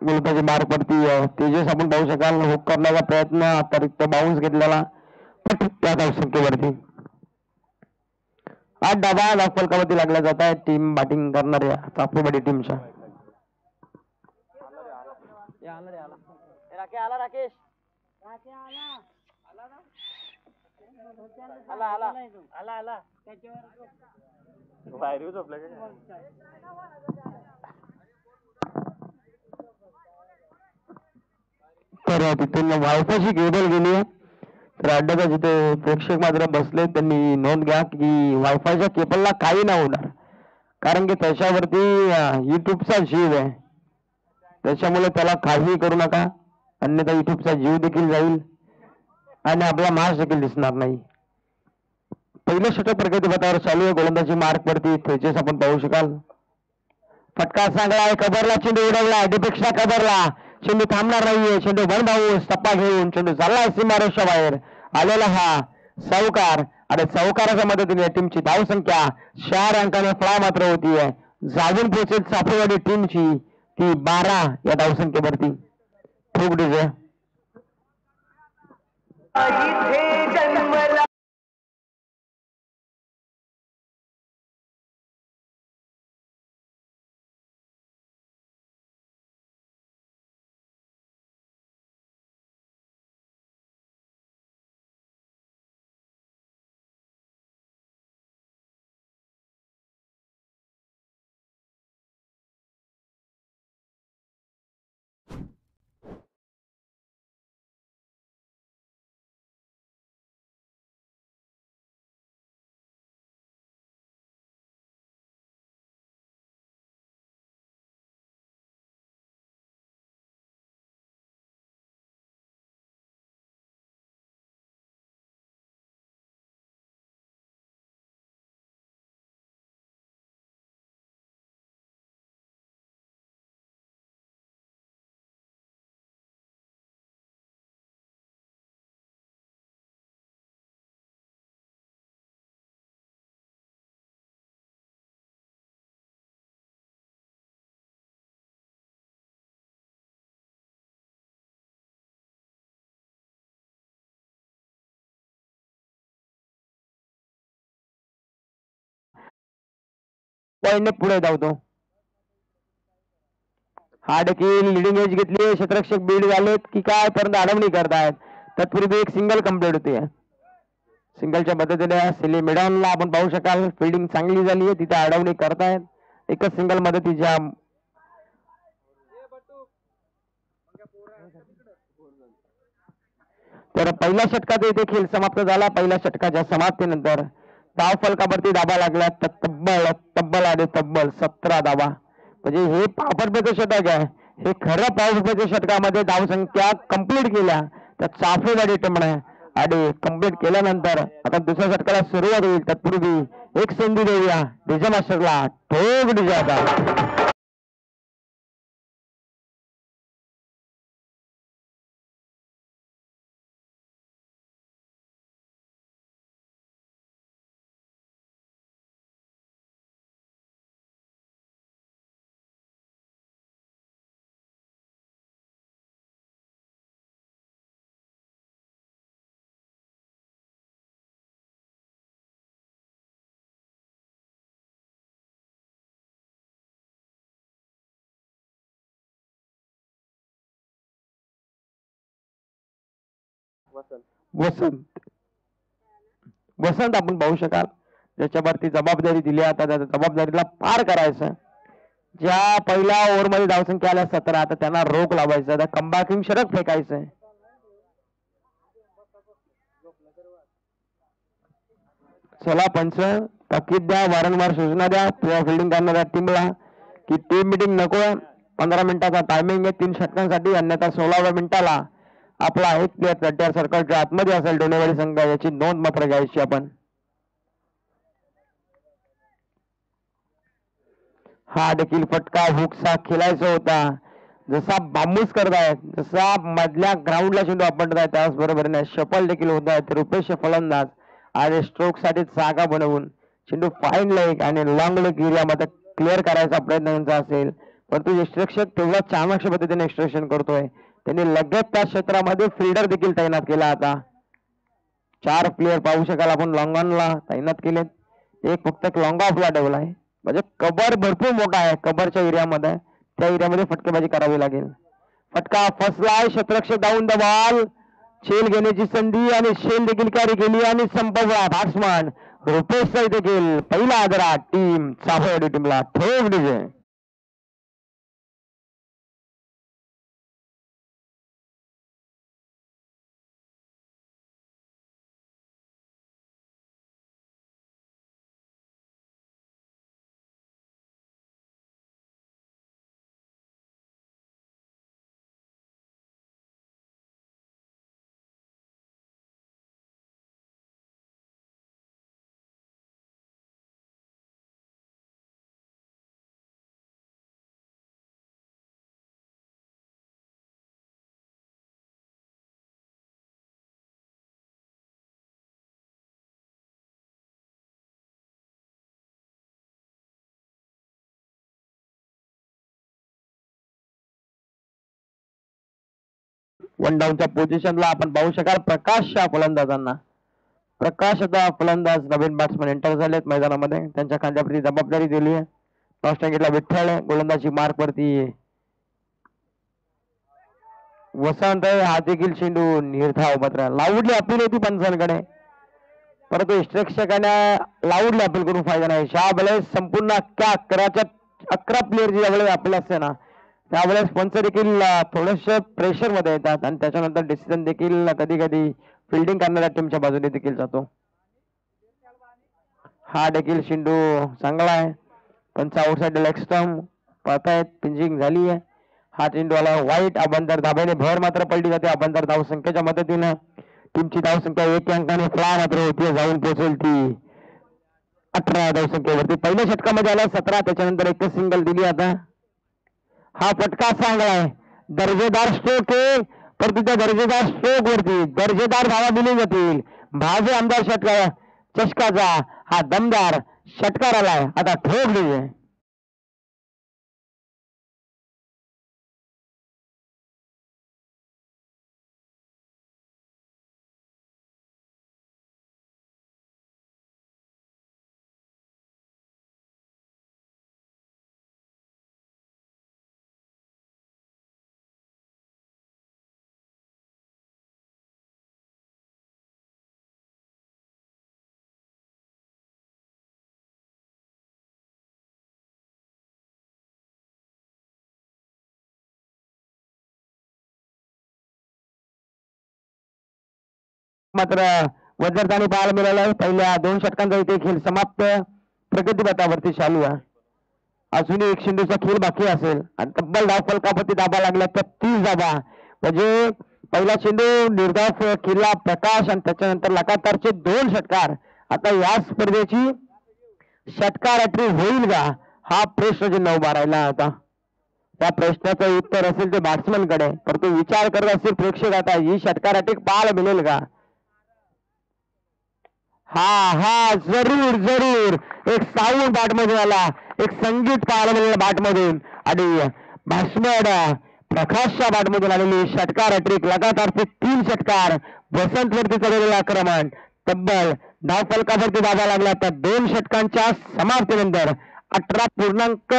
गोलकाची मार पडती तेजस आपण पाहू शकाल हुक करण्याचा प्रयत्न आता रिक्त बाउन्स घेतलेला पण त्या धावसंख्येवरती आठ डाबा फलकावरती लागल्या जात आहे टीम बॅटिंग करणाऱ्या चाफेवाडी टीमच्या आला राकेश आला आला. आला आला. बाहेर झोपलं का? तर तिथून वायफायची केबल गेली आहे तर अड्ड्याचा जिथे प्रेक्षक मात्र बसले त्यांनी नोंद घ्या की वायफायच्या केबलला काही नाही होणार. कारण की त्याच्यावरती युट्यूबचा जीव आहे. त्याच्यामुळे त्याला काही करू नका. अन्यथा युट्यूबचा जीव देखील जाईल. आणि आपला मार्च देखील दिसणार नाही. पहिलं षटक प्रगतीपथावर चालू आहे. गोलंदाजी मार्क पडती थेचेस आपण पाहू शकाल. फटका सांगला आहे. कबरला चेंडू उडवला. डिपेक्षा कबरला. चेंडू थांबणार नाहीये. चेंडू बंद भाऊ टप्पा घेऊन चेंडू चाललाय सीमारेषा बाहेर. आलेला हा सावकार. आणि सावकाराच्या मदतीने टीमची धावसंख्या चार अंकाने फळा मात्र होतीये. जागून पोहोचेल चाफेवाडी टीमची ती बारा या धावसंख्येवरती. ठोक डीजे पॉईंटने पुढे धावतो हा देखील लिडिंग एज घेतली. क्षेत्ररक्षक बीड झालेत की काय? परंतु अडवणी करतायत. तत्पूर्वी एक सिंगल कंप्लीट होते. सिंगलच्या मदतीने सिली मिडॉनला आपण पाहू शकाल. फिल्डिंग चांगली झाली आहे. तिथे अडवणी करतायत. एकच सिंगल मदतीच्या तर पहिल्या षटकात देखील समाप्त झाला. पहिल्या षटकाच्या समाप्तीनंतर धाव फलकावरती दाबा लागला तर तब्बल तब्बल आणि तब्बल सतरा दाबा. म्हणजे हे पापडपेचं षटक आहे. हे खरं पावसाच्या षटकामध्ये धावसंख्या कंप्लीट केल्या. त्या चाफेवाडी टमणे आणि कंप्लीट केल्यानंतर आता दुसऱ्या षटकाला सुरुवात होईल. तत्पूर्वी एक संधी देऊया डीजे मास्टरला ठोक डीजे वसंत. वसंत. आपण पाहू शकाल. ज्याच्यावरती जबाबदारी दिली आता त्या जबाबदारीला पार करायचं ज्या पहिल्या ओव्हरमध्ये धावसंख्या आल्या सतरा आता त्यांना रोख लावायचा आता कंबाकिंग षटक फेकायचंय. चला पंच ताकीद द्या वारंवार सूचना द्या किंवा फिल्डिंग करणाऱ्या टीमला. की टीम मिटिंग नको पंधरा मिनिटाचा टायमिंग आहे तीन षटकांसाठी अन्यथा सोळाव्या मिनिटाला. आपला एक प्लेअर चड्ड्यार सर्कलच्या आतमध्ये असेल डोनेवाडी संघ याची नोंद मात्र घ्यायची आपण. हा देखील फटका हुकसा खेळायचा होता. जसा बांबूस करतायत जसा मधल्या ग्राउंडला चेंडू आपण त्याचबरोबर शफल देखील होत आहेत रुपेश फलंदाज आणि स्ट्रोकसाठी जागा बनवून चेंडू फाईन लेग आणि लॉंग लेग एरियामध्ये क्लिअर करायचा प्रयत्न त्यांचा असेल. परंतु यष्टीरक्षक तेवढा चाणाक्ष पद्धतीने एक्स्ट्रक्शन करतोय त्यांनी लगेच त्या क्षेत्रामध्ये फिल्डर देखील तैनात केला आता. चार प्लेअर पाहू शकाल आपण लॉंगॉनला तैनात केलेत एक फक्त लॉंग ऑफला ठेवला आहे. म्हणजे कबर भरपूर मोठा आहे कबरच्या एरियामध्ये त्या एरियामध्ये फटकेबाजी करावी लागेल. फटका फसलाय शतरक्षक डाऊन द बॉल शेल घेण्याची संधी आणि शेल देखील कॅरी केली आणि संपवला भासमान रुपेश देखील पहिला आदरा टीम चाफळवाडी टीमला ठोक विजय. वन डाऊनच्या पोझिशनला आपण पाहू शकाल प्रकाश शाह फलंदाजांना. प्रकाश आता फलंदाज नवीन बॅट्समन एंटर झालेत मैदानामध्ये. त्यांच्या खांद्यावरती जबाबदारी दिली आहे. टॉस टार्गेटला विठ्ठल. गोलंदाजी मार्क वरती. वसंत हा देखील चेंडू निर्धाव मात्र. लाऊडली अपील होती पंचांकडे परंतु इष्टरक्षकाने लाऊडली अपील करून फायदा नाही. शाह बले संपूर्ण अख्ख्या अकराच्या अकरा प्लेअर जी ज्यावेळेस आपले असते ना त्यावेळेस पंच देखील थोडस प्रेशरमध्ये येतात आणि त्याच्यानंतर डिसिजन देखील कधी कधी फिल्डिंग करणाऱ्या टीमच्या बाजूने देखील जातो. हा देखील शिंडू चांगला आहे. पंच आउटसाइड लेग स्टम्प पाहतायत पिंजिंग झाली आहे हा चेंडू आला वाईट अभंतर धाब्याने भर मात्र पडली जाते. अबंतर धावसंख्येच्या मदतीनं टीमची धावसंख्या एक अंकाने फ्ला मात्र होती जाऊन पोहोचेल ती अठरा धावसंख्येवरती पहिल्या षटकामध्ये आला सतरा त्याच्यानंतर एकच सिंगल दिली आता. हा फटका चांगला आहे दर्जेदार स्ट्रोक आहे. परंतु त्या दर्जेदार स्ट्रोक वरती दर्जेदार धावा दिली जातील. भाजे आमदार षटकार चषकाचा हा दमदार षटकार आलाय आता ठोक दिले मात्र वज्रदानी पाहायला मिळालं पहिल्या दोन षटकांचा इथे खेळ समाप्त. प्रगतीपथावरती चालू आहे. अजूनही एक चेंडूचा खेळ बाकी असेल. आणि तब्बल धाव फलकापती दाबा लागला तर तीस दाबा. म्हणजे पहिला चेंडू निर्धाव किल्ला प्रकाश आणि त्याच्यानंतर लगातारचे दोन षटकार. आता या स्पर्धेची षटकार अट्री होईल का? हा प्रश्न जे उभा राहिला आता त्या प्रश्नाचं उत्तर असेल ते बॅट्समॅनकडे. परंतु विचार करत असतील प्रेक्षक आता ही षटकार अटीक पाहायला मिळेल का? हा हा जरूर जरूर. एक साऊंड बाट मधून आला. एक संगीत पाहायला मिळेल बॅट मधून आणि बॅट्समॅन प्रकाशच्या बाट मधून आलेली षटकार अट्रिक लगातारचे तीन षटकार. वसंत वरती चढवलेलं आक्रमण तब्बल धाव फलकावरती दाबा लागला. तर दोन षटकांच्या समाप्तीनंतर अठरा पूर्णांक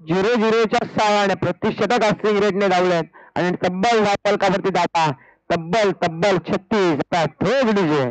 झिरो झिरोच्या सहाने प्रतिशतक असलेले रेटने धावलेत आणि तब्बल धाव फलकावरती दाबा. तब्बल तब्बल छत्तीस. आता ठोक विजय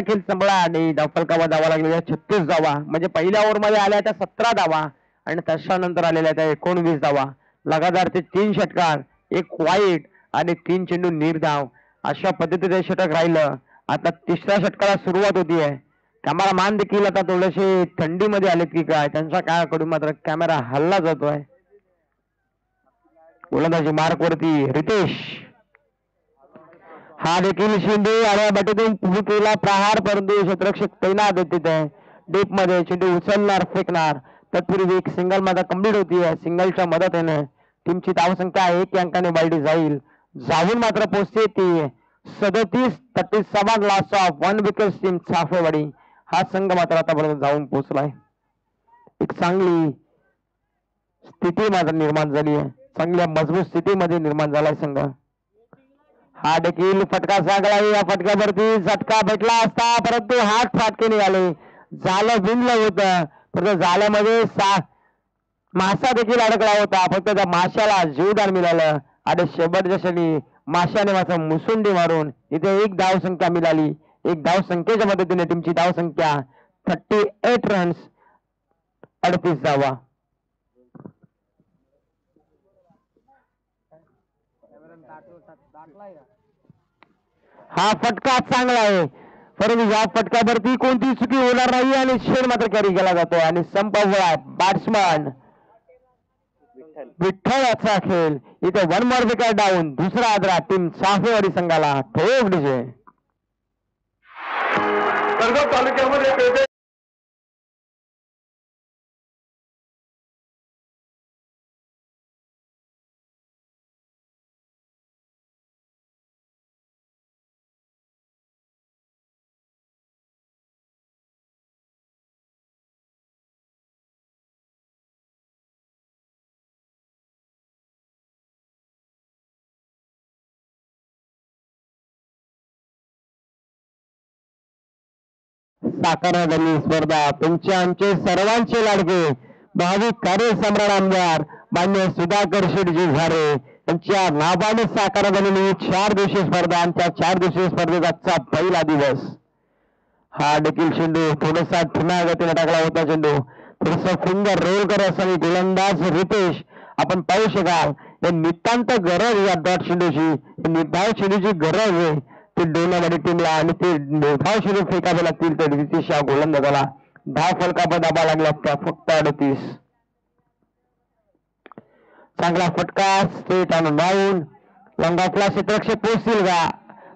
खेळ संपला आणि धावफलकावर धावा लागलेल्या छत्तीस धावा. म्हणजे पहिल्या ओव्हरमध्ये आल्या त्या सतरा धावा आणि त्याच्यानंतर आलेल्या त्या एकोणवीस धावा. लगातार ते तीन षटकार एक वाईट आणि तीन चेंडू निर्धाव. अशा पद्धतीचे षटक राहिलं. आता तिसऱ्या षटकाला सुरुवात होतीये कॅमेरा मान देखील आता थोडेसे थंडीमध्ये आलेत की काय? त्यांच्या काळाकडून मात्र कॅमेरा हल्ला जातोय. गोलंदाजी मार्क वरती रितेश. हा देखील शिंदे आड्या बाटेतून केला प्रहार परंतु क्षेत्ररक्षक तैनात आहे तिथे डीपमध्ये शिंदे उचलणार फेकणार. तत्पूर्वी एक सिंगलमध्ये कंप्लीट होतीये सिंगलच्या मदतीने टीमची धावसंख्या एक अंकाने बालटी जाईल. जाऊन मात्र पोहोचते ती. सदतीस तत्तीस समान loss of one wicket team Safewadi हा संघ मात्र आतापर्यंत जाऊन पोहोचलाय. एक चांगली स्थिती मात्र निर्माण झाली आहे. चांगल्या मजबूत स्थितीमध्ये निर्माण झालाय संघ. हा देखील फटका सांगला आहे या फटक्यावरती झटका भेटला असता परंतु हात फाटके निघाले. झालं विणलं होतं. परंतु झाल्यामध्ये सा मासा देखील अडकला होता. फक्त त्या माशाला जीवदान मिळालं. आणि शेवटच्या क्षणी माशाने माझं मुसुंडी मारून इथे एक धाव संख्या मिळाली. एक धाव संख्येच्या मदतीने टीमची धाव संख्या थर्टी एट रन्स अडतीस धावा. हा फटका चांगला आहे. परंतु या फटक्यावरती कोणती चुकी होणार नाही आणि शेड मात्र कॅरी केला जातो. आणि संपवला बॅट्समॅन विठ्ठल याचा खेळ. इथे वन मोर विकेट डाऊन दुसरा आदरा. टीम साफेवाडी संघाला. ठोक विजय. तालुक्यामध्ये साकारा झाली स्पर्धा. तुमचे आमचे सर्वांचे लाडके भाविक कार्यसम्राट आमदार मान्य सुधाकर शेटजी झारे यांच्या नाबाने साकार झालेली चार दिवसीय स्पर्धा आणि त्या चार दिवसीय स्पर्धेचा आजचा पहिला दिवस. हा देखील चेंडू थोडासा ठिना गतीने टाकला होता चेंडू. थोडस फिंगर रोल करत असताना गोलंदाज रितेश आपण पाहू शकाल हे नितांत गरज या डॉट चेंडूची. ही निर्धाव चेंडूची गरज आहे. ते डोनावाडी टीमला आणि ते धाव चेंडू फेकावे लागतील तर रितेश या गोलंदाजाला धाव फलकापा दाबा लागला त्या फक्त अडतीस चांगला फटका स्ट्रेट आणून डाऊन लंगातला क्षेत्रक्षक पोचतील का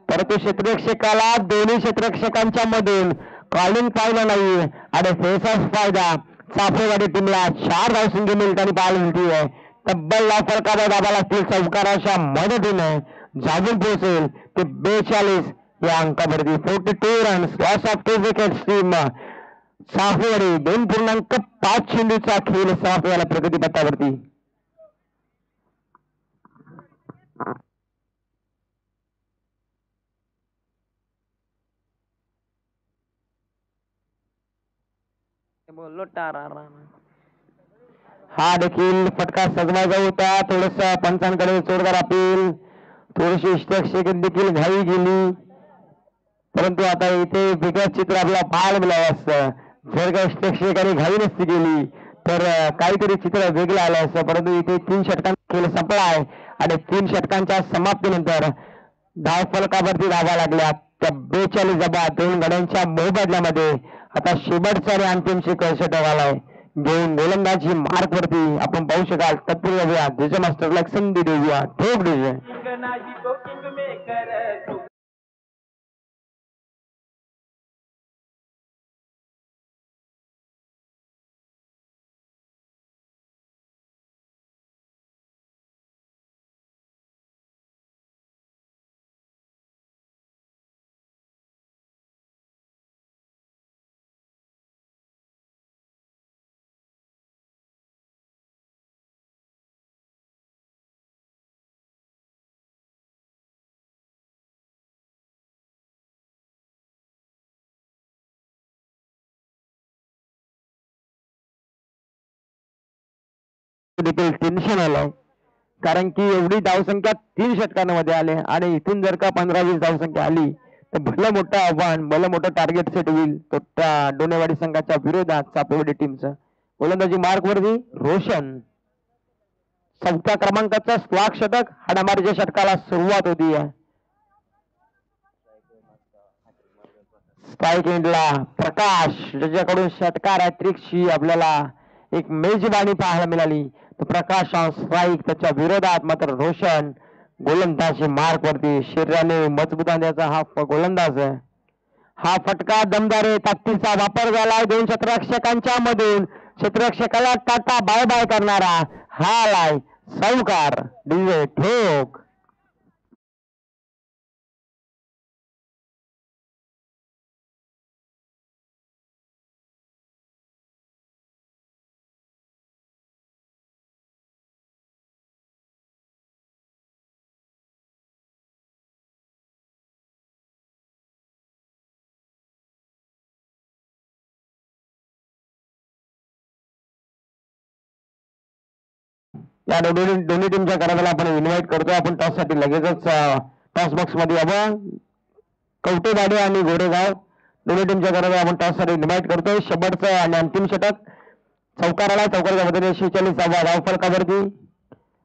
परंतु क्षेत्रक्षकाला दोन्ही क्षेत्रक्षकांच्या मधून। कॉलिंग पाहिलं नाही आणि फेसास फायदा। चाफेवाडी टीमला चार धाव संख्या मिळत आणि पाहायला मिळते आहे तब्बल फरकाला दाबा लागतील चौकाराच्या मदतीने जागून पोहोचेल। ते बेचाळीस या अंकावरती forty two runs loss of two wickets team Safewadi दोन पूर्णांक पाच चेंडूचा खेळ साफेवाला प्रगती पथावरती बोललो टारा हा देखील फटका सजवायचा होता थोडस पंचांकडे जोरदार अपील। थोडीशी इष्टक्षक देखील घाई गेली. परंतु आता इथे वेगळं चित्र आपला फार मिळालं असतं. जर का इष्टक्षकाने घाई नसती गेली तर काहीतरी चित्र वेगळं आलं असतं. परंतु इथे तीन षटकांचा खेळ संपला आहे. आणि तीन षटकांच्या समाप्तीनंतर धाव फलकावरती धावा लागल्या. त्या बेचाळीस जबा दोन गड्यांच्या मोबदल्यामध्ये आता शेवटचा आणि अंतिम शिखर षटक आलाय घेऊन गोलंदाजी मार्क वरती आपण पाहू शकाल तत्पूर्वी बघूया मास्टरला संधी देऊया. ठोक डीजे देखील टेन्शन आलं. कारण की एवढी धावसंख्या तीन षटकांमध्ये आले आणि इथून जर का पंधरा वीस धावसंख्या आली तर भलं मोठं आव्हान भलं मोठं टार्गेट सेट होईल. तो त्या डोनेवाडी संघाच्या विरोधात सापेवाडी टीमचं गोलंदाजी मार्क वरती रोशन. चौथ्या क्रमांकाचा स्वाग षटक हाडामारीच्या षटकाला सुरुवात होती. स्ट्राईक एंडला प्रकाश ज्याच्याकडून षटकार हॅट्रिकची आपल्याला एक मेजबानी पाहायला मिळाली. प्रकाश स्ट्राईक त्याच्या विरोधात मात्र रोशन गोलंदाजी मार्क वरती शरीराने मजबूत हा गोलंदाज आहे. हा फटका दमदार आहे ताकदीचा वापर झालाय. दोन क्षेत्ररक्षकांच्या मधून क्षेत्ररक्षकाला टाटा बाय बाय करणारा हा आलाय सावकार डिजे ठोक. या दोन्ही दोन्ही टीमच्या कराराला आपण इन्व्हाइट करतोय. आपण टॉससाठी लगेचच टॉस बॉक्समध्ये यावं. कवटेवाडी आणि गोरेगाव दोन्ही टीमच्या कराराला आपण टॉससाठी इन्व्हाइट करतोय. शेवटचं आणि अंतिम षटक चौकाराला चौकाराच्या मदतीने शेहेचाळीसावा धाव फलकावरती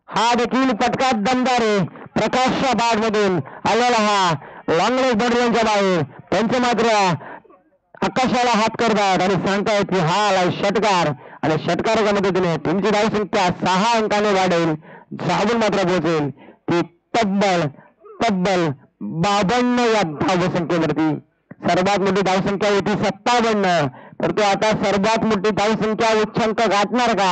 हा देखील फटका दमदार आहे. प्रकाशच्या बाग मधून आलेला हा. लॉंग लेग बॉडीच्या बाहेर. त्यांचं मात्र आकाशाला हात करतात आणि सांगतायत की हा आलाय षटकार आणि षटकाराच्या मदतीने तुमची धावसंख्या सहा अंकाने वाढेल. धावून मात्र पोहोचेल. ती तब्बल तब्बल बावन्न या धावसंख्येवरती. सर्वात मोठी धावसंख्या होती सत्तावन्न. तर तो आता सर्वात मोठी धावसंख्या उच्चांक गाठणार का?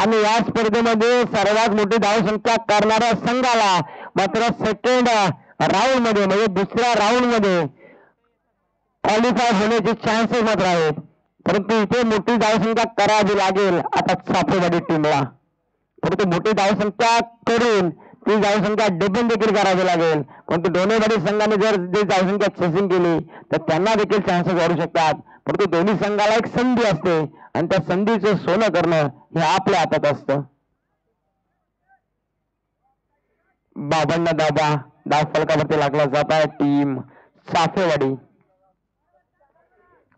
आणि या स्पर्धेमध्ये सर्वात मोठी धावसंख्या करणाऱ्या संघाला मात्र सेकंड राऊंडमध्ये म्हणजे दुसऱ्या राऊंडमध्ये क्वालिफाय होण्याचे चान्सेस मात्र आहेत. परंतु इथे मोठी धावसंख्या करावी लागेल. आता साफेवाडी टीमला परंतु मोठी धावसंख्या करून ती धावसंख्या डबल देखील करावी लागेल. परंतु डोनेवाडी संघाने जर जी धावसंख्या चेसिंग केली तर त्यांना देखील चान्सेस वाढू शकतात. परंतु दोन्ही संघाला एक संधी असते आणि त्या संधीचं सोनं करणं हे आपल्या हातात असतं. बाबांना दाबा. धाव फलकावरती लागला जात आहे टीम साफेवाडी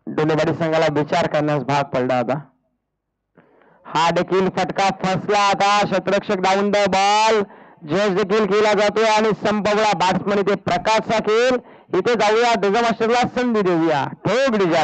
डोलेवाडी संघाला विचार करण्यास भाग पडला होता. हा देखील फटका फसला आता शतरक्षक डाऊन द बॉल जज देखील केला जातोय आणि संपवला बॅट्समन इथे प्रकाशचा खेळ इथे जाऊया. दुर्गा मास्टरला संधी देऊया. ठोक डिजा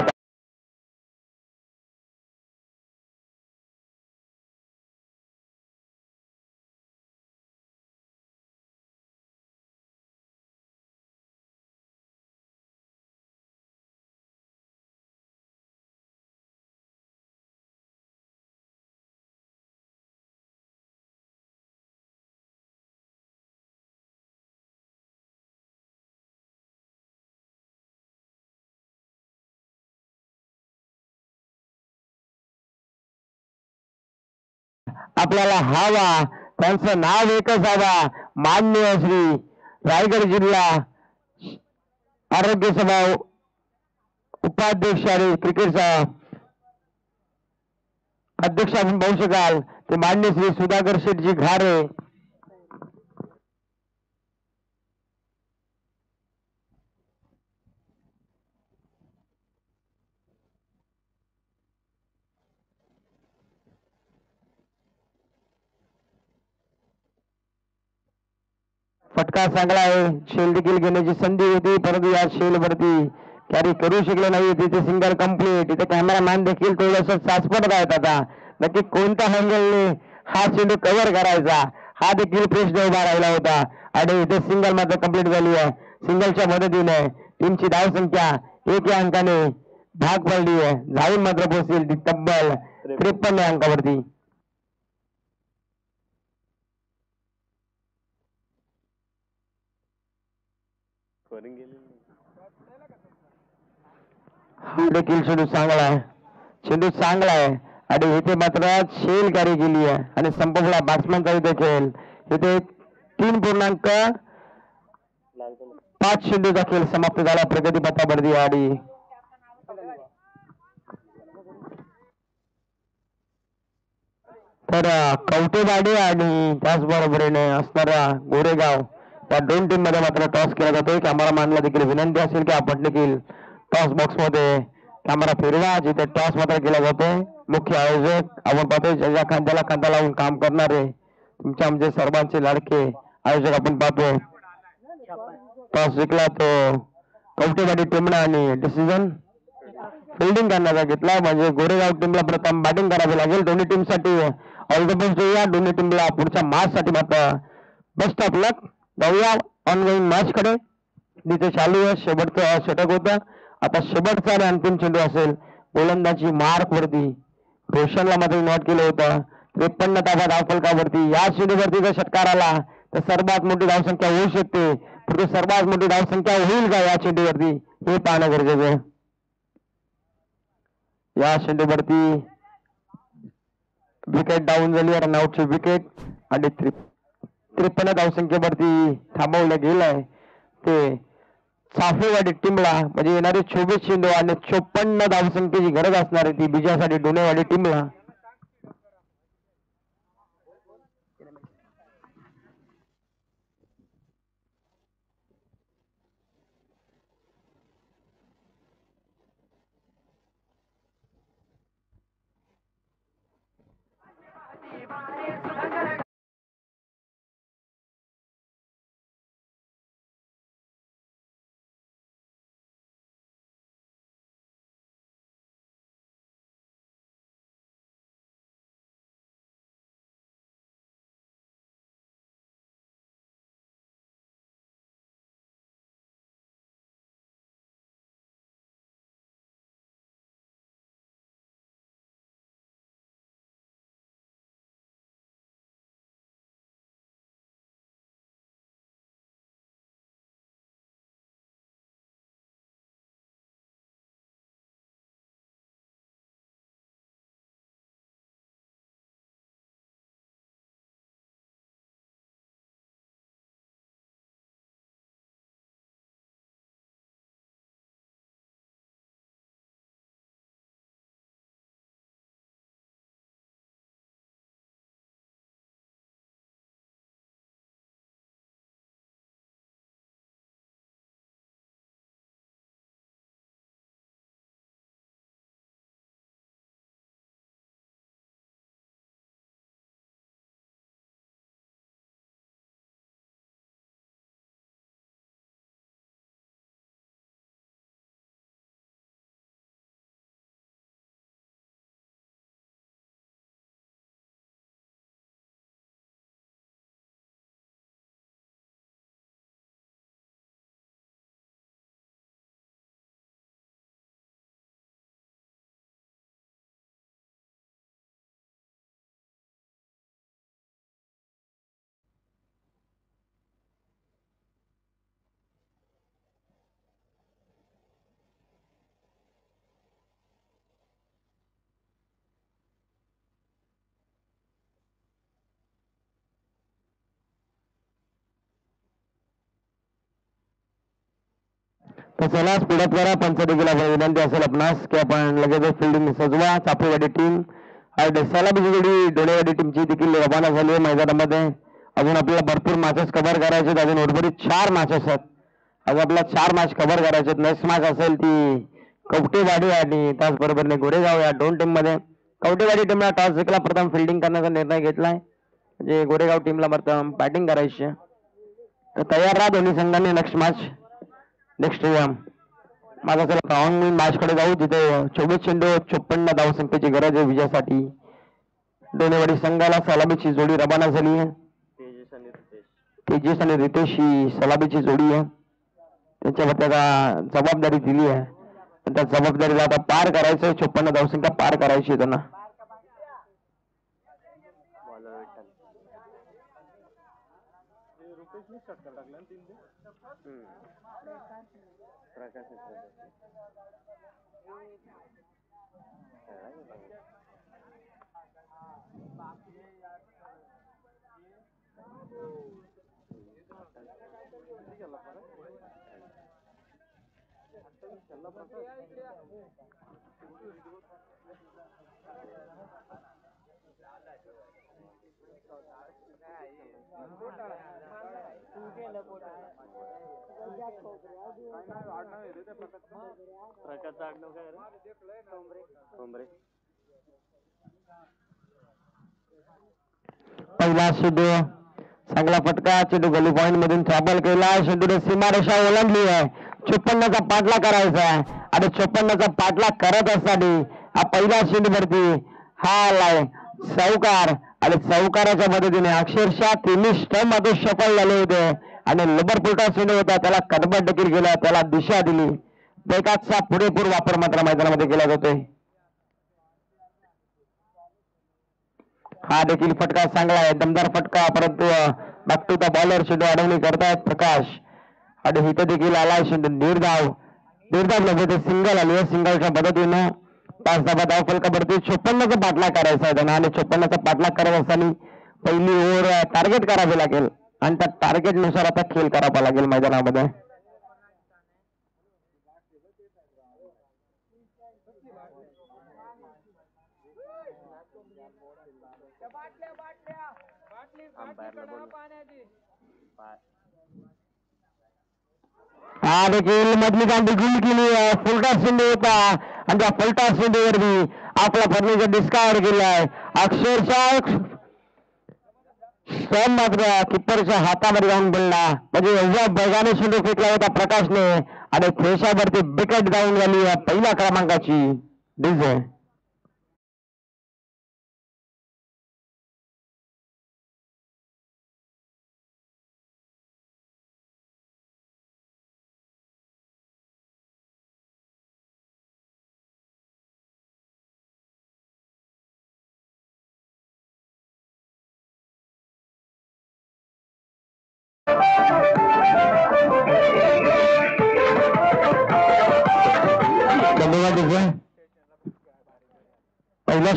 आपल्याला हवा त्यांचं नाव एकच हवा. मान्य श्री रायगड जिल्हा आरोग्य सभा उपाध्यक्ष आणि क्रिकेटचा अध्यक्ष आपण पाहू शकाल. ते मान्य श्री सुधाकर शेठजी घारे. फटका चांगला आहे. शेल देखील घेण्याची संधी होती परंतु या शेल वरती कॅरी करू शकले नाही. तिथे सिंगल कंप्लीट तिथे कॅमेरामॅन देखील थोडस साचपडत आहेत आता नक्की कोणत्या अँगलने हा चेंडू कव्हर करायचा? हा देखील प्रश्न उभा राहिला होता. आणि इथे सिंगल मात्र कंप्लीट झाली आहे. सिंगलच्या मदतीने टीमची धावसंख्या एक या अंकाने भाग पडली आहे. धावून मात्र पोहोचेल ती तब्बल त्रेपन्न अंकावरती. देखील चेंडू चांगला आहे. चेंडू चांगला आहे. आणि इथे मात्र शेल कॅरी केली आहे. आणि संपला बॅट्समॅनचा इथे खेळ. इथे तीन पूर्णांक पाच चेंडूचा खेळ समाप्त झाला. प्रगती पथावरती आडी तर अं, कवटेवाडी आणि त्याचबरोबरीने असणारा गोरेगाव या दोन टीममध्ये मात्र टॉस केला जातोय. कॅमेरा मानला देखील विनंती असेल की आपण देखील टॉस बॉक्स मध्ये कॅमेरा फिरवा, जिथे टॉस मात्र केला जातोय. मुख्य आयोजक आपण पाहतोय ज्याच्या खांद्याला खांदा लावून काम करणारे, तुमच्या आमचे सर्वांचे लाडके आयोजक आपण पाहतोय. टॉस जिंकला तो कवटेवाडी टीमनं आणि डिसिजन फिल्डिंग करण्याचा घेतला. म्हणजे गोरेगाव टीमला प्रथम बॅटिंग करावी लागेल. दोन्ही टीम साठी ऑल द बेस्ट देऊया. दोन्ही टीमला पुढच्या मॅच साठी मात्र बेस्ट ऑफ़ लक जाऊया. ऑनगोईंग मॅच कडे. तिथे चालू आहे शेवटचं षटक होतं. आता शेवटचा आणि अंतिम चेंडू असेल. गोलंदाजी मार्क वरती. रोशनला मात्र नोट केलं होतं. त्रेपन्न ताबा धावफलकावरती या चेंडूवरती जर षटकार आला तर सर्वात मोठी धावसंख्या होऊ शकते. परंतु सर्वात मोठी धावसंख्या होईल का या चेंडूवरती? हे पाहणं गरजेचं आहे. या चेंडूवरती विकेट डाऊन झाली रनआउटची विकेट. आणि त्रि- त्रेपन्न धावसंख्येवरती थांबवलं गेलंय. ते चाफेवाडी टिंबळा म्हणजे येणारे चोवीस चेंडू आणि चोपन्न धावसंख्येची गरज असणार आहे ती विजयासाठी डोनेवाडी टिंबळा. तर चला स्पीडअप करा. पंच देखील आपण विनंती असेल आपणास की आपण लगेच फिल्डिंग सजवा. चापेवाडी टीम आणि बी जोडी. डोळेवाडी टीमची देखील रवाना झाली आहे मैदानामध्ये. अजून आपल्याला भरपूर मॅचेस कव्हर करायचे आहेत. अजून उर्वरित चार मॅचेस आहेत. अजून आपल्याला चार मॅच कव्हर करायचे आहेत. नेक्स्ट मॅच असेल ती कवटेवाडी आणि त्याचबरोबरने गोरेगाव या दोन टीममध्ये कवटेवाडी टीमला टॉस जिंकला. प्रथम फिल्डिंग करण्याचा निर्णय घेतलाय. म्हणजे गोरेगाव टीमला प्रथम बॅटिंग करायची तर तयार राहा दोन्ही संघांनी नेक्स्ट मॅच नेक्स्ट माझा चला ऑन मॅच कडे जाऊ तिथे. चोवीस चेंडू चोपन्न धावसंख्येची गरज आहे विजयासाठी. डोनेवाडी संघाला सलामीची जोडी रवाना झाली आहे. तेजस आणि रितेश. तेजस आणि रितेश ही सलामीची जोडी आहे. त्यांच्यावर त्याला जबाबदारी दिली आहे. त्या जबाबदारीला आता पार करायचं चोपन्न धावसंख्या पार करायची आहे त्यांना. चलना प्रकाश चांगला फटका चेडू गली पॉइंट मधून के केला. ने तो सीमारेषा ओलांडली है छप्पन्नचा पाठला करायचा आणि छप्पन्नचा पाठला करत असताना हा पहिला चेंडूवरती हा आलाय. सावकार आणि सावकाराच्या मदतीने अक्षरशः तिन्ही स्टंपमध्ये सफल झाले होते. आणि लबर फुलटा चेंडू होता. त्याला कन्वर्ट देखील केला. त्याला दिशा दिली. बेकाचा पुरेपूर वापर मात्र मैदानामध्ये केला जातोय. हा देखील फटका चांगला आहे. दमदार फटका. परंतु बॅक टू द बॉलर चेंडू अडवणी करतायत प्रकाश. आणि इथं देखील आला चेंडू निर्धाव. निर्धाव लभे सिंगल आली. आहे सिंगलच्या म्हणजे मदतीनं पाच धाबा धाव फलकावरती चोपन्नचा पाठला करायचा आहे. त्यांना आणि छप्पन्नचा पाठलाग करत असताना पहिली ओव्हर टार्गेट करावी लागेल. आणि त्या टार्गेटनुसार आता खेळ करावा लागेल मैदानामध्ये. हा देखील मधली गांधी गुल केली आहे फुलटा शिंदे होता. आणि त्या फुलटा शिंदेवरती आपला फर्निचर डिस्कावर केलाय. अक्षरशः सम मात्र किप्परच्या हातामध्ये जाऊन पडला. म्हणजे एवढ्या बैगाने शिंदे फेकला होता प्रकाशने. आणि फेशावरती बिकट जाऊन झाली आहे पहिल्या क्रमांकाची. डीजे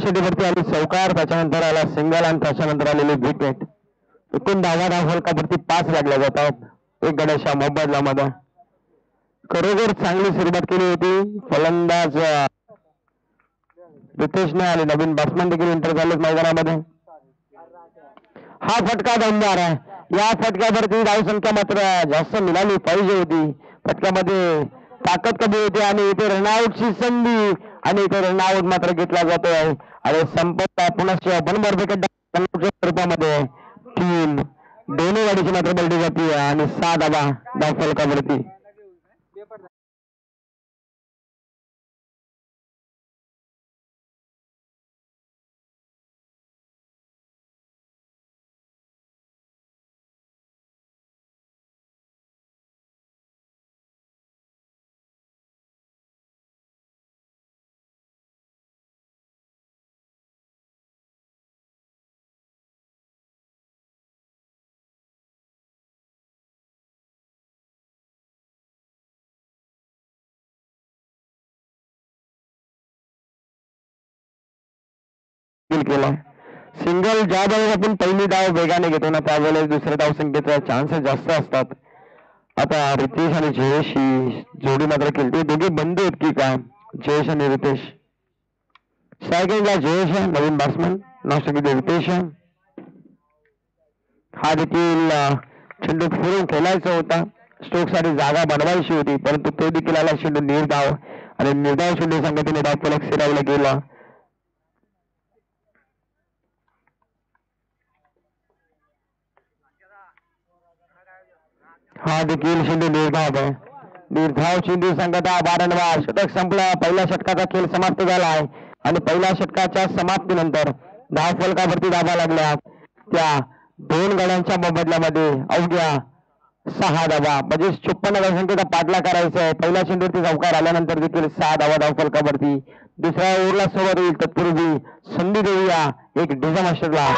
पहिल्या आली चौकार त्याच्यानंतर आला सिंगल आणि त्याच्यानंतर आलेली विकेट एकूण दहा धाव फलकावरती पाच लागल्या जातात. एक गड्याच्या मोबदलामध्ये खरोखर चांगली सुरुवात केली होती. फलंदाज रितेशने आले. नवीन बॅट्समॅन देखील एंटर झाले मैदानामध्ये. हा फटका दमदार आहे. या फटक्यावरती धावसंख्या मात्र जास्त मिळाली पाहिजे होती. फटक्यामध्ये ताकद कमी होती आणि इथे रनआउटची संधी. आणि इथे रनआउट मात्र घेतला जातो आहे आणि संपत पुन्हा पण विकेट रूपामध्ये तीन. दोन्ही गाडीची मात्र बलटी जाते आणि सहा धाबा धाव फलकावरती केला. सिंगल ज्या वेळेस आपण पहिली डाव वेगाने घेतो ना त्यावेळेस दुसऱ्या डाव संख्येचा चान्सेस जास्त असतात. आता रितेश आणि जयेश ही जोडी मात्र केली ते दोघे बंद आहेत की का जयेश आणि रितेश. सेकंडला जयेश आहे नवीन बॅट्समन नाशिक रितेश हा देखील चेंडू फिरून खेळायचा होता. स्ट्रोकसाठी जागा बनवायची होती परंतु तो देखील आला चेंडू निर्धाव. आणि निर्धाव चेंडू संघटने डाव फलक सिरावला गेला. हा देखील चेंडू निर्धाव आहे निर्धाव शिंदे संघटा वारंवार षटक संपला. पहिल्या षटकाचा खेळ समाप्त झाला आहे आणि पहिल्या षटकाच्या समाप्तीनंतर धाव फलकावरती धावा लागल्या. त्या दोन गड्यांच्या मोबदल्यामध्ये अवघ्या सहा धावा म्हणजे छप्पन्न धावसंख्येचा पाठला करायचा आहे. पहिल्या चेंडूवरती चौकार आल्यानंतर देखील सहा धावा धाव फलकावरती. दुसऱ्या ओव्हरला सुरुवात होईल. तत्पूर्वी संधी देऊया एक डिझा मास्टरला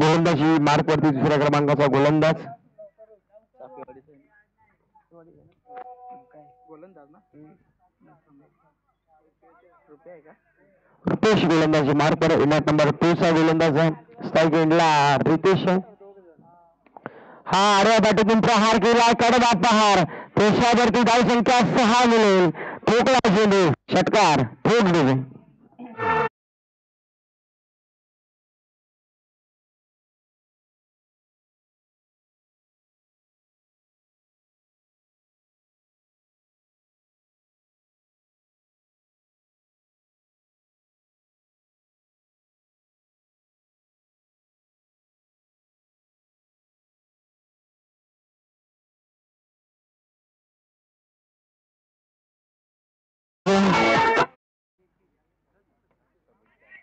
गोलंदाजी मार्क वरती दुसऱ्या क्रमांकाचा गोलंदाज. रुपेश गोलंदाजी मार्क वर नंबर टू चा गोलंदाज आहे. स्ट्राईक एंडला रितेश हा आडव्या पाठीतून प्रहार केला कडबा प्रहार पेशावरती धाव संख्या सहा मिळेल. ठोकला चेंडू षटकार ठोक दिले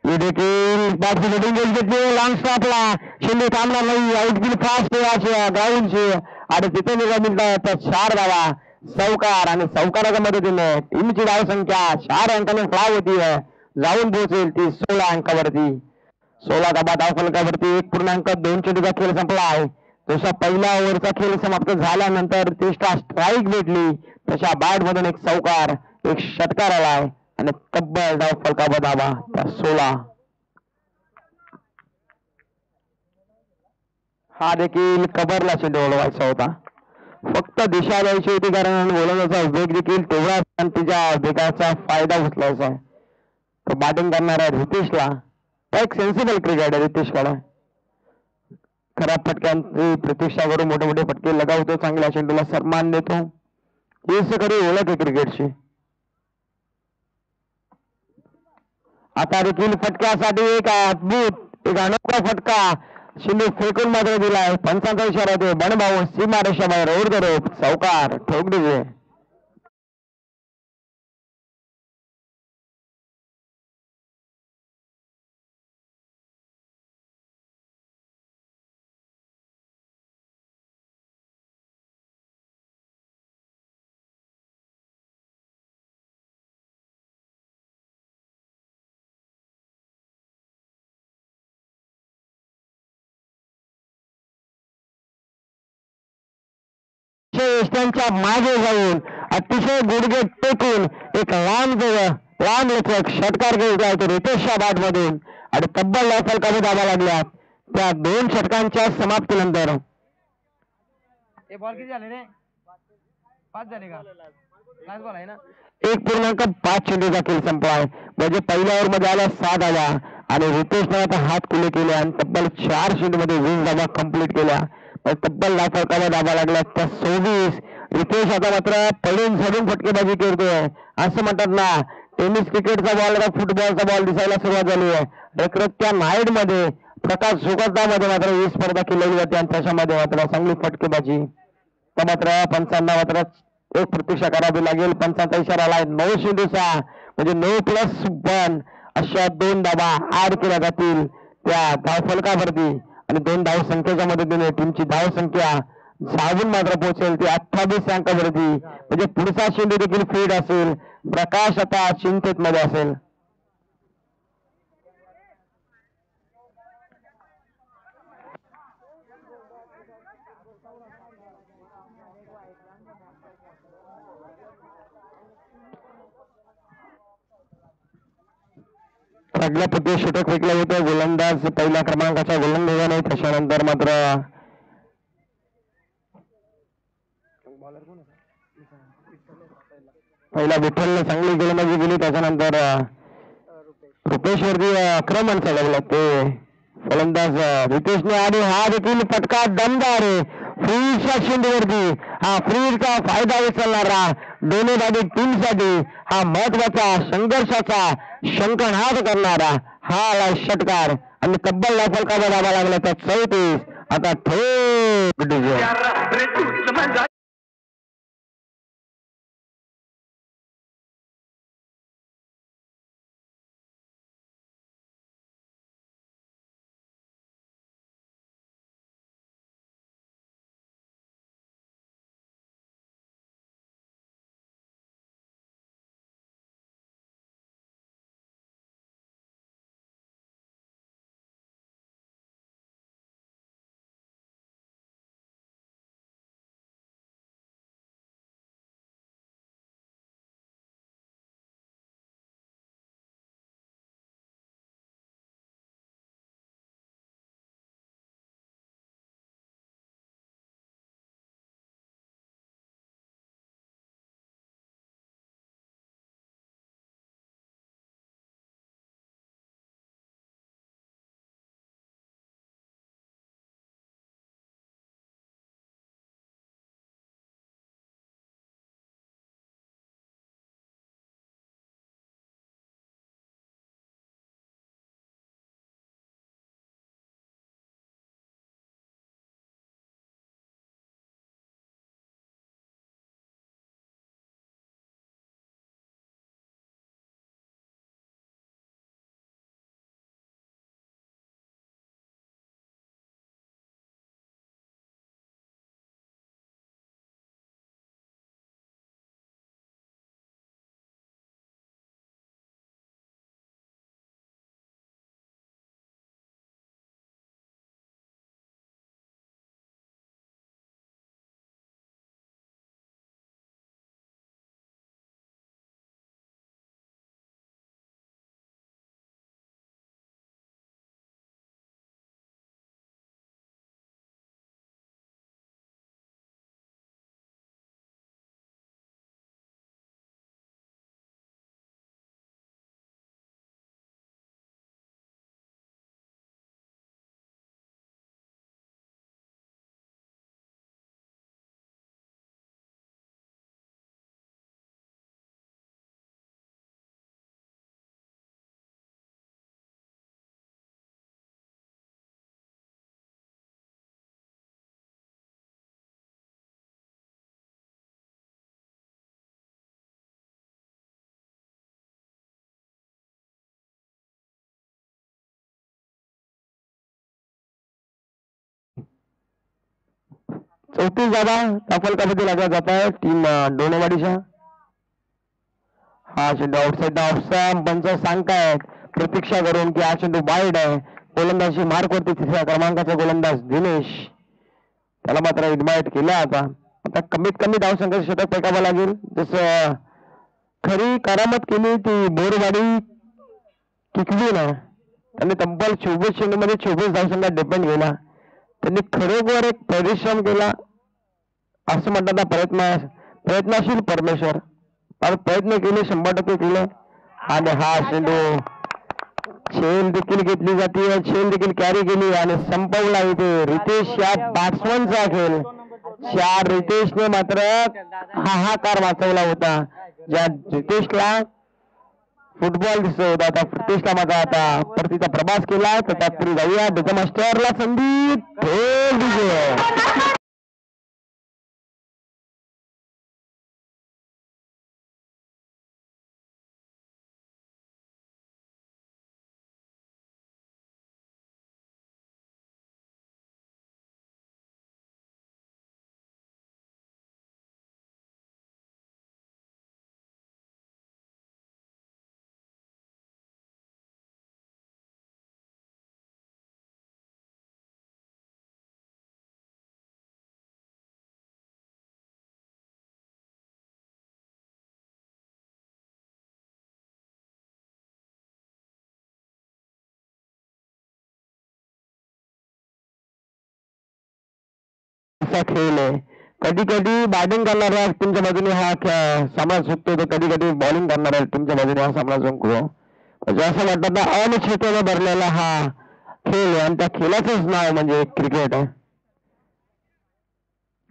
देखील देखील बॅटची बॅटिंग घेतली लॉंग स्टॉपला शिंदे थांबला नाही. आउटफील्ड फास्ट अशा ग्राउंडचे आणि तिथे निघा मिळतात चार धावा. सावकार आणि चौकाराच्या मदतीने टीमची धावसंख्या चार अंकाने फ्लाव होती जाऊन पोहोचेल ती सोळा अंकावरती. सोळा धाबा धाव फलकावरती एक पूर्णांक दोन चेंडूचा खेळ संपला आहे. जसा पहिल्या ओव्हरचा खेळ समाप्त झाल्यानंतर तीसटा स्ट्राईक भेटली. तशा बॅट मधून एक चौकार एक षटकार आलाय आणि तब्बल डाव फलकाबा दाबा त्या सोळा हा देखील कबरला चेंडू ओढवायचा होता फक्त दिशा द्यायची होती कारण गोलंदाचा वेग देखील तेवढा तिच्या वेगाचा फायदा उचलायचा आहे तो बॅटिंग करणाऱ्या रितेशला एक सेन्सिबल क्रिकेट आहे रितेशकडे खराब फटक्यांची प्रतीक्षा करून मोठे मोठे फटके लगावतो चांगल्या चेंडूला सन्मान देतो हीच सगळी ओळख आहे क्रिकेटची आता देखील फटक्यासाठी एक अद्भुत एक अनोखा फटका शिंदे फेकून मात्र दिलाय. पंचांचा इशारा देतो बनभाऊ सीमा रेषाबाहेर ओढ करो चौकार ठोक दिवे यष्टांच्या मागे जाऊन अतिशय गुडघे टेकून एक लांब जवळ लांब लचक षटकार घेतला तो रितेशच्या बॅट मधून आणि तब्बल फलकामध्ये धावा लागल्या. त्या दोन षटकांच्या समाप्तीनंतर. एक पूर्णांक पाच चेंडूचा खेळ संपलाय. म्हणजे पहिल्या ओव्हरमध्ये आल्या सहा धावा आणि रितेशने आता हात खुले केले आणि तब्बल चार चेंडू मध्ये वीस धावा कंप्लीट केल्या. तब्बल दहा फरकाला लागला. त्या सव्वीस रितेश आता मात्र पडून सडून फटकेबाजी करतोय. असं म्हणतात ना टेनिस क्रिकेटचा बॉल का फुटबॉलचा बॉल दिसायला सुरुवात झाली आहे. रखरखत्या नाईटमध्ये प्रकाशमध्ये मात्र ही स्पर्धा केलेली जाते आणि त्याच्यामध्ये मात्र चांगली फटकेबाजी. तर मात्र पंचांना मात्र एक प्रतीक्षा करावी लागेल. पंचांचा इशारा आलाय नऊ चेंडूचा म्हणजे नऊ प्लस वन अशा दोन डाबा ऍड केल्या जातील त्या धाव फलकावरती. आणि दोन धाव संख्येच्या मदतीने टीमची धाव संख्या जाऊन मात्र पोहोचेल ती अठ्ठावीस अंकावरती. म्हणजे पुढचा चेंडू देखील फीड असेल. प्रकाश आता चिंतेत मध्ये असेल. पहिल्या पट्टी षटक फेकलं होतं गोलंदाज पहिल्या क्रमांकाच्या गोलंदाजाने त्याच्यानंतर मात्र। पहिला विठ्ठलने चांगली गोलंदाजी केली त्याच्यानंतर अं, रुपेश वरती आक्रमण चढवलं ते फलंदाज अं, रितेशने आणि हा देखील फटका दमदार आहे फ्रीजच्या चेंडूवरती हा फ्रीजचा फायदा उचलणारा दोन्ही बाजू टीमसाठी हा महत्त्वाचा संघर्षाचा शंकनाद करणारा हा आला षटकार. आणि तब्बल फलकाचा दाबा लागला तर चौतीस. आता ठोक. चौतीस जागा फलकामध्ये लागला जात आहे टीम डोनेवाडीच्या हा चेंडू आउटसाईड ऑफचा पंच सांगतायत. प्रतीक्षा करून की हा चेंडू वाईड आहे. गोलंदाजी मार्क वरती तिसऱ्या क्रमांकाचा गोलंदाज दिनेश. त्याला मात्र इन्व्हाइट केला आता. आता कमीत कमी धावसंख्या शतक फेकावं लागेल. जसं खरी करामत केली ती बोरवाडी टिकली ना त्यांनी तब्बल चोवीस चेंडू मध्ये चोवीस धावसंख्या डिपेंड केला. त्यांनी खरोखर एक परिश्रम केला. असं म्हणतात ना प्रयत्न प्रयत्नशील परमेश्वर. प्रयत्न केले शंभर टक्के केले. आणि हा चेंडू छेल देखील घेतली जाते छेल देखील कॅरी केली आणि संपवला इथे. रितेश या बॅट्समनचा खेळ. चार रितेशने मात्र हाहाकार वाचवला होता. ज्या रितेशला फुटबॉल दिसत होता आता रितेशला माझा आता परतीचा प्रवास केला. तर त्यात तरी जाऊया. त्याच्या मास्टरला संधी थेट खेळ आहे? कधी कधी बॅटिंग करणारा तुमच्या बाजूने हा सामना जिंकतो तर कधी कधी बॉलिंग करणारा तुमच्या बाजूने हा सामना जिंकतो म्हणजे असं वाटतं ना अनिश्चिततेने भरलेला हा खेळ आहे. आणि त्या खेळाचंच नाव म्हणजे क्रिकेट आहे.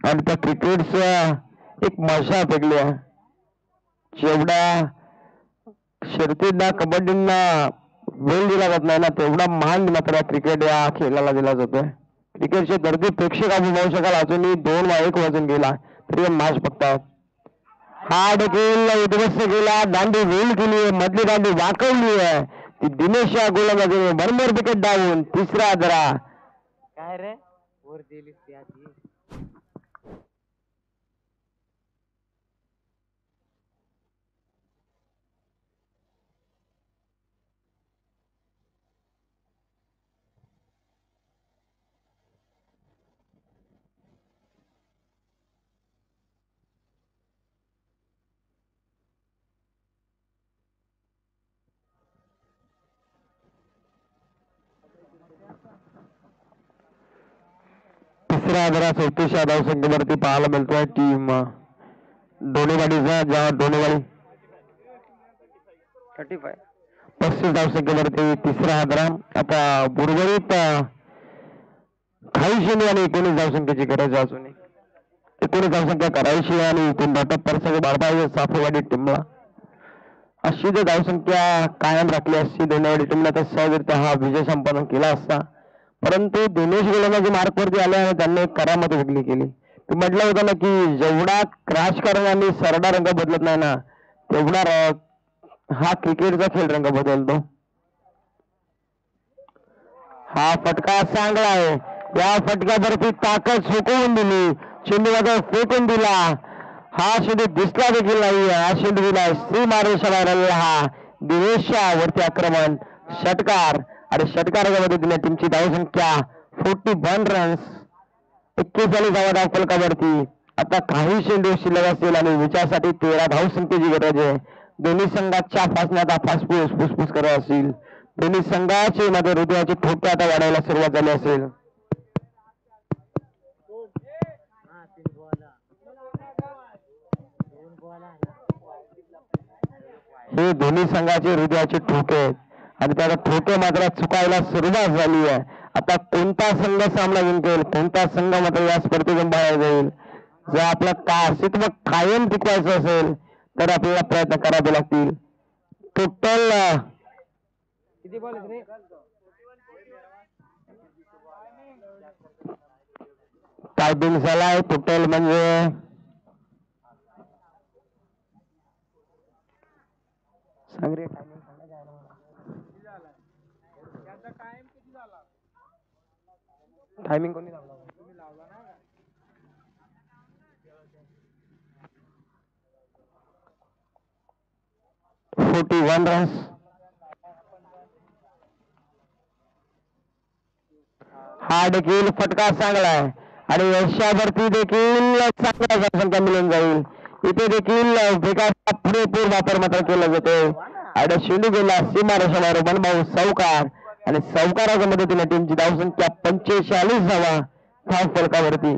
आणि त्या क्रिकेटच एक मजा पेगली आहे. जेवढा शर्तींना कबड्डींना वेळ दिला जात नाही ना तेवढा मान मात्र क्रिकेट या खेळाला दिला जातोय. क्रिकेटचे गर्दी प्रेक्षक आपण पाहू शकाल. अजूनही दोन वा एक वाजून गेला. तरी हे मॅच बघतात हा देखील उद्ध्वस्त केला. दांडी वेल केली आहे. मधली दांडी वाकवली आहे. ती दिनेश या गोलंदाजीने भरभर विकेट डावून तिसरा जरा काय रे? पाहायला मिळतोय टीम डोणेवाडीचा जेव्हा डोणेवाडी थर्टी फाय पस्तीस धावसंख्येवरती तिसरा आदरा आता उर्वरित आणि एकोणीस धावसंख्येची गरज आहे अजूनही एकोणीस धावसंख्या करायची आणि इथून डॉटर परसंग बाळबाई साफेवाडी टीमला अशी जर धावसंख्या कायम राखली असती डोणेवाडी टीमला तर सहजरित्या हा विजय संपादन केला असता परंतु दिनेश गोलंदाजी मार्कवरती आले आणि त्यांनी एक करामत वेगळी केली. तू म्हटलं होतं ना की जेवढा राजकारण आणि सरडा रंग बदलत नाही ना तेवढा हा क्रिकेटचा खेळ रंग बदलतो. हा फटका चांगला आहे. या फटक्यावरती ताकद सुकवून दिली. चेंडूला फेकून दिला. हा शेंडू दिसला देखील नाही. हा शेंडू दिला श्री मारेशा हा दिनेशच्या वरती आक्रमण. षटकार. आणि षटकाराच्या मदतीने टीमची धावसंख्या. फोर्टी वन रन्स एक्केचाळीस धावा धाव फलकावरती आता काही चेंडू शिल्लक असतील आणि विचारसाठी तेरा धावसंख्येची गरज आहे. दोन्ही संघाच्या फासण्यात आता फासफूस फुसफुस करत असतील. दोन्ही संघाचे मध्ये हृदयाचे ठोके आता वाढायला सुरुवात झाली असेल. हे दोन्ही संघाचे हृदयाचे ठोके आहेत. आणि त्या ठोके मात्र चुकायला सुरुवात झाली आहे आता कोणता संघ सामना जिंकेल कोणता संघ मात्र या स्पर्धेतून बाहेर जाईल जर आपलं का अस्तित्व कायम टिकवायचं असेल तर आपल्याला प्रयत्न करावे लागतील टोटल किती टायपिंग झालाय टोटल म्हणजे टायमिंग कोणी लावला? फोर्टी वन रन्स हा देखील फटका चांगला आहे आणि वर्षावरती देखील चांगला संख्या मिळून जाईल. इथे देखील विकासचा पुरेपूर वापर मात्र केला जातो. आणि शिंदे जिल्हा सीमारेषावर भाऊ सावकार आणि सावकाराच्या मदतीने टीमची धावसंख्या पंचेचाळीस धावा धाव फलकावरती.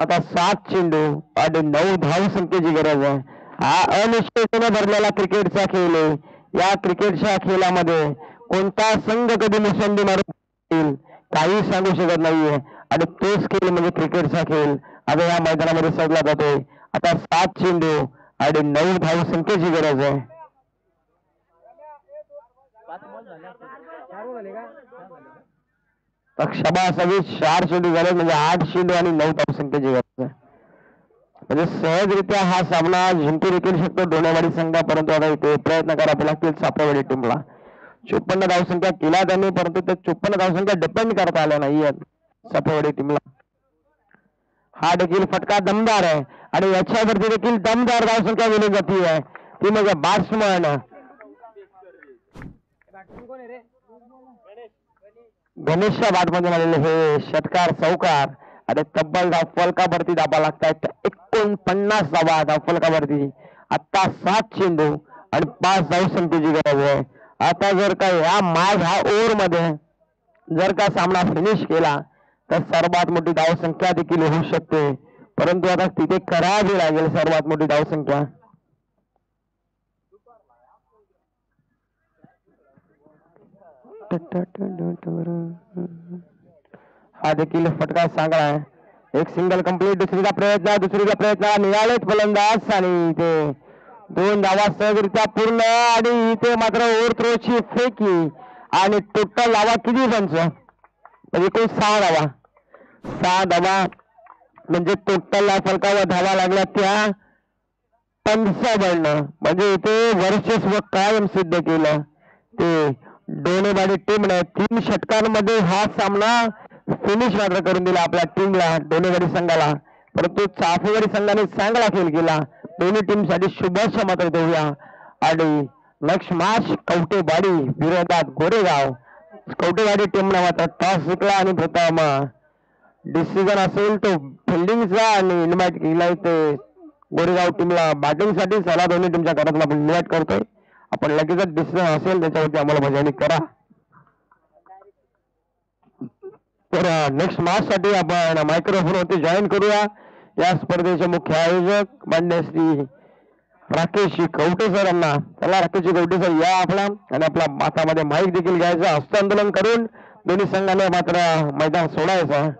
आता सात चेंडू आणि नऊ धाव संख्येची गरज आहे. हा अनिश्चितपणे भरलेला क्रिकेटचा खेळ आहे. या क्रिकेटच्या खेळामध्ये कोणता संघ कधी मुसंडी मारून काही सांगू शकत नाहीये. आणि तोच खेळ म्हणजे क्रिकेटचा खेळ. आता या मैदानामध्ये सजला जातोय. आता सात चेंडू आणि नऊ धाव संख्येची गरज आहे. क्षमा असावी चार चेंडू झाले म्हणजे आठ चेंडू आणि नऊ धाव संख्येची गरज आहे. म्हणजे सहजरित्या हा सामना जिंकू देखील शकतो डोनेवाडी संघ परंतु आता इथे प्रयत्न करावे लागतील सापळवाडी टीमला चोपन्न धावसंख्या केल्या त्यांनी परंतु त्या चोपन्न धावसंख्या डिपेंड करता आल्या नाहीयेत सापळवाडी टीमला हा देखील फटका दमदार आहे आणि याच्यावरती देखील दमदार धावसंख्या मिळून जाती आहे ती म्हणजे बॅट्समन गणेशच्या बाटमध्ये आलेले हे षटकार चौकार आणि तब्बल धाव फलकावरती धाबा लागतायत. एकोणपन्नास धाबा धाव फलकावरती. आता सात चेंडू आणि पाच धाव संख्येची गरज आहे. आता जर का या माग ह्या ओव्हरमध्ये जर का सामना फिनिश केला तर सर्वात मोठी धावसंख्या देखील होऊ शकते. परंतु आता तिथे करावी लागेल सर्वात मोठी धावसंख्या संख्या हा देखील फटका सांगला आहे. एक सिंगल कंप्लीट दुसरीचा प्रयत्न दुसरीचा प्रयत्न निघालेच फलंदाज आणि ते दोन धावा सहजरित्या पूर्ण आणि इथे मात्र ओव्हर थ्रोची फेकी आणि टोटल धावा किती पंच म्हणजे एकूण सहा धावा. सहा धावा म्हणजे टोटल फलकावर धावा लागल्या त्या पंचावन्न म्हणजे इथे वर्चस्व कायम सिद्ध केलं. ते डोनेवाडी टीमने तीन षटकांमध्ये हा सामना फिनिश मात्र करून दिला आपल्या टीमला डोनेवाडी संघाला. परंतु चाफेवाडी संघाने चांगला खेळ केला. दोन्ही टीमसाठी शुभेच्छा मात्र देऊया. आणि नेक्स्ट मॅच कवटेवाडी विरोधात गोरेगाव. कवटेवाडी टीमने मात्र टॉस जिंकला आणि प्रथम डिसिजन असेल तो फिल्डिंगचा आणि इन्व्हाइट केला ते गोरेगाव टीमला बॅटिंगसाठी चला दोन्ही टीमच्या घरातला इन्व्हाइट करतोय. आपण लगेचच डिसिजन असेल त्याच्यावरती आम्हाला म्हणजे बजावणी करा. तर नेक्स्ट मार्च साठी आपण मायक्रोफोन वरती जॉईन करूया. या स्पर्धेचे मुख्य आयोजक मान्य श्री राकेश कवटे सर यांना. चला राकेश कवटे सर या आपला आणि आपल्या हातामध्ये माईक देखील घ्यायचं हस्तांदोलन करून दोन्ही संघाने मात्र मैदान सोडायचं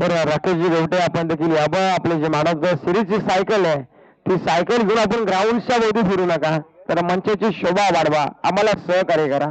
तर राकेशजी गवटे आपण देखील यावं आपले जे मानव सिरीजची सायकल आहे ती सायकल घेऊन आपण ग्राउंडच्या भोवती फिरू नका. तर मंचाची शोभा वाढवा. आम्हाला सहकार्य करा.